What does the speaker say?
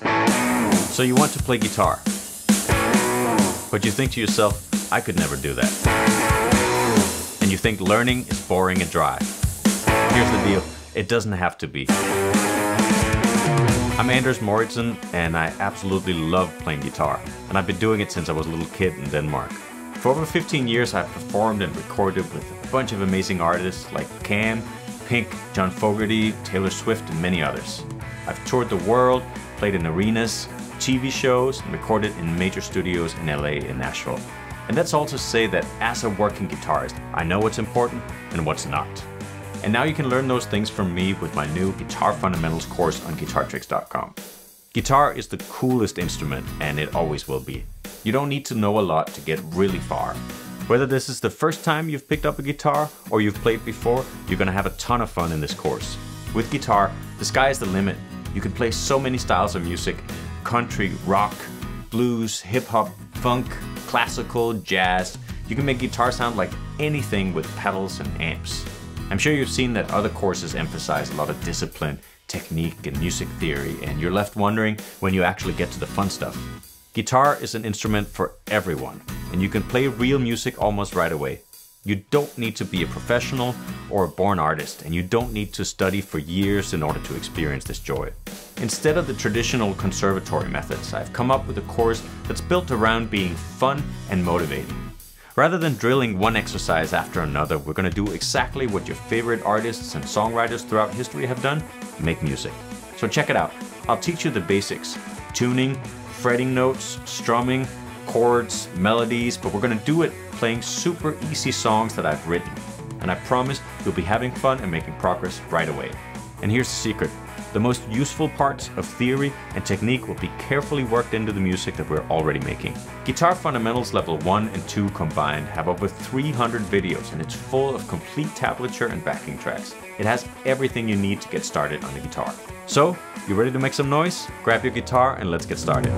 So you want to play guitar, but you think to yourself, I could never do that. And you think learning is boring and dry. Here's the deal, it doesn't have to be. I'm Anders Mouridsen, and I absolutely love playing guitar, and I've been doing it since I was a little kid in Denmark. For over 15 years, I've performed and recorded with a bunch of amazing artists like Cam, Pink, John Fogerty, Taylor Swift, and many others. I've toured the world, played in arenas, TV shows, and recorded in major studios in LA and Nashville. And that's all to say that as a working guitarist, I know what's important and what's not. And now you can learn those things from me with my new Guitar Fundamentals course on guitartricks.com. Guitar is the coolest instrument and it always will be. You don't need to know a lot to get really far. Whether this is the first time you've picked up a guitar or you've played before, you're gonna have a ton of fun in this course. With guitar, the sky is the limit. You can play so many styles of music country, rock, blues, hip hop, funk, classical, jazz. You can make guitar sound like anything with pedals and amps. I'm sure you've seen that other courses emphasize a lot of discipline, technique, and music theory, and you're left wondering when you actually get to the fun stuff. Guitar is an instrument for everyone, and you can play real music almost right away. You don't need to be a professional or a born artist, and you don't need to study for years in order to experience this joy. Instead of the traditional conservatory methods, I've come up with a course that's built around being fun and motivating. Rather than drilling one exercise after another, we're going to do exactly what your favorite artists and songwriters throughout history have done make music. So check it out. I'll teach you the basics tuning, fretting notes, strumming, chords, melodies, but we're going to do it playing super easy songs that I've written. And I promise you'll be having fun and making progress right away. And here's the secret the most useful parts of theory and technique will be carefully worked into the music that we're already making. Guitar Fundamentals Level 1 and 2 combined have over 300 videos and it's full of complete tablature and backing tracks. It has everything you need to get started on the guitar. So, you ready to make some noise? Grab your guitar and let's get started.